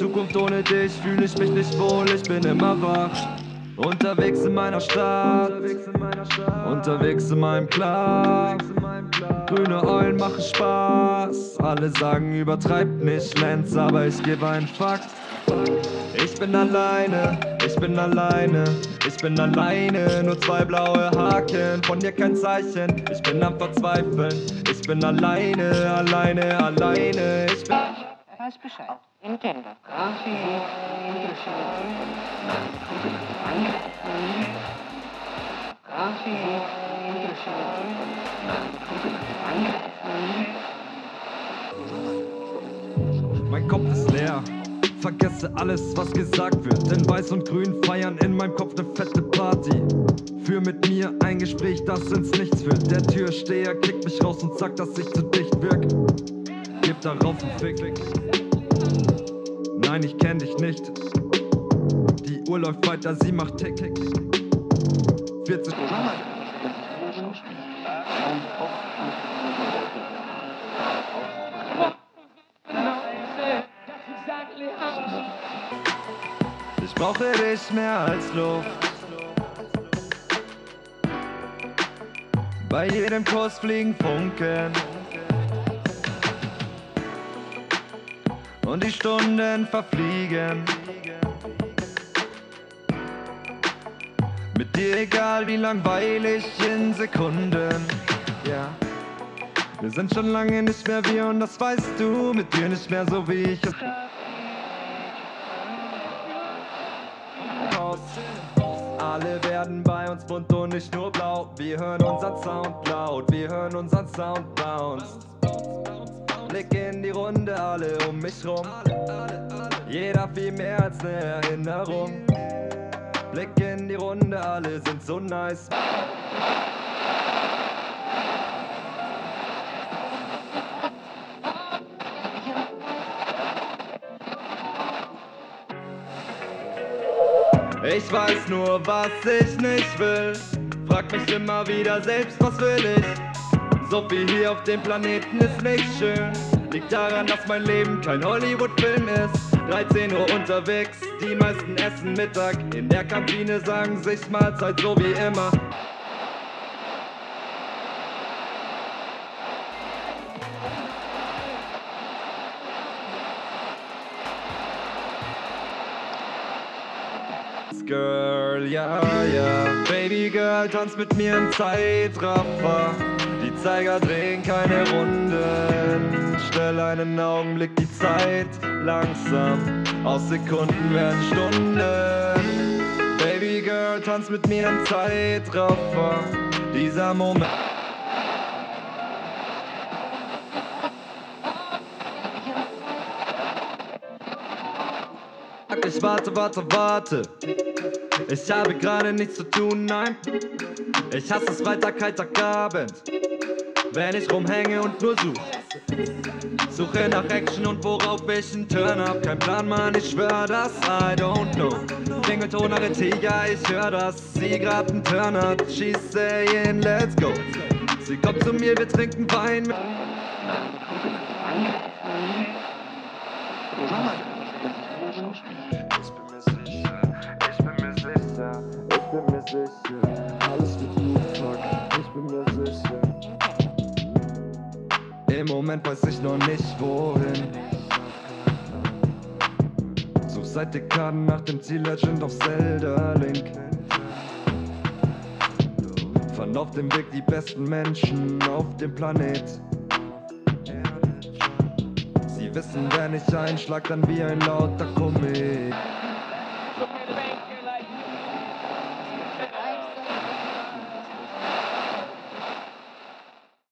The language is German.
Zukunft ohne dich fühle ich mich nicht wohl, ich bin immer wach. Unterwegs in meiner Stadt, unterwegs in meinem Club. Grüne Eulen machen Spaß. Alle sagen, übertreib nicht, Lenz, aber ich gebe einen Fakt. Ich bin alleine, ich bin alleine, ich bin alleine. Nur zwei blaue Haken, von dir kein Zeichen. Ich bin am Verzweifeln, ich bin alleine, alleine, alleine. Ich bin. Weiß Bescheid. Nintendo. Mein Kopf ist leer. Vergesse alles, was gesagt wird. Denn Weiß und Grün feiern in meinem Kopf ne fette Party. Führ mit mir ein Gespräch, das ins Nichts führt. Der Türsteher kickt mich raus und sagt, dass ich zu dicht wirk. Gib darauf Fick. Nein, ich kenn dich nicht. Die Uhr läuft weiter, sie macht Tick, Tick. 40 Ich brauche dich mehr als Luft. Bei jedem Kuss fliegen Funken. Und die Stunden verfliegen. Mit dir egal wie langweilig in Sekunden. Ja. Wir sind schon lange nicht mehr wir und das weißt du. Mit dir nicht mehr so wie ich es. Alle werden bei uns bunt und nicht nur blau. Wir hören unseren Sound laut, wir hören unseren Sound bounce. Blick in die Runde, alle um mich rum. Jeder viel mehr als eine Erinnerung. Blick in die Runde, alle sind so nice. Ich weiß nur, was ich nicht will. Frag mich immer wieder selbst, was will ich? So viel hier auf dem Planeten ist nicht schön. Liegt daran, dass mein Leben kein Hollywood-Film ist. 13 Uhr unterwegs, die meisten essen Mittag. In der Kantine sagen sich Mahlzeit so wie immer. Girl, ja, ja. Baby Girl, tanz mit mir im Zeitraffer. Zeiger drehen keine Runden. Stell einen Augenblick die Zeit langsam. Aus Sekunden werden Stunden. Baby Girl, tanz mit mir im Zeitraffer. Dieser Moment. Ich warte, warte, warte. Ich habe gerade nichts zu tun, nein. Ich hasse es Freitag, Freitagabend. Wenn ich rumhänge und nur suche. Suche nach Action und worauf ich einen Turn hab. Kein Plan, Mann, ich schwör das, I don't know. Klingelton Tiger, ich hör das. Sie grad einen Turn hat, she's saying let's go. Sie kommt zu mir, wir trinken Wein. Ich bin mir sicher, ich bin mir sicher, ich bin mir sicher, Moment weiß ich noch nicht wohin. Such seit Dekaden nach dem Ziel Legend of Zelda Link. Fand auf dem Weg die besten Menschen auf dem Planet. Sie wissen, wenn ich einschlag, dann wie ein lauter Komet.